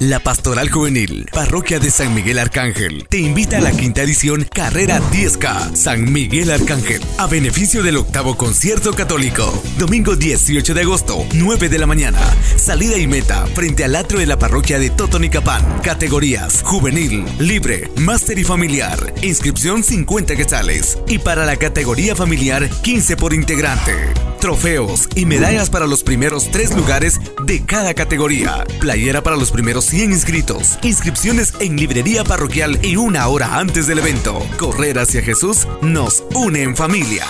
La Pastoral Juvenil, Parroquia de San Miguel Arcángel, te invita a la quinta edición Carrera 10K San Miguel Arcángel, a beneficio del octavo concierto católico. Domingo 18 de agosto, 9 de la mañana. Salida y meta frente al atrio de la parroquia de Totonicapán. Categorías: Juvenil, Libre, Máster y Familiar. Inscripción 50 quetzales. Y para la categoría familiar, 15 por integrante trofeos y medallas para los primeros tres lugares de cada categoría. Playera para los primeros 100 inscritos. Inscripciones en librería parroquial y una hora antes del evento. Correr hacia Jesús nos une en familia.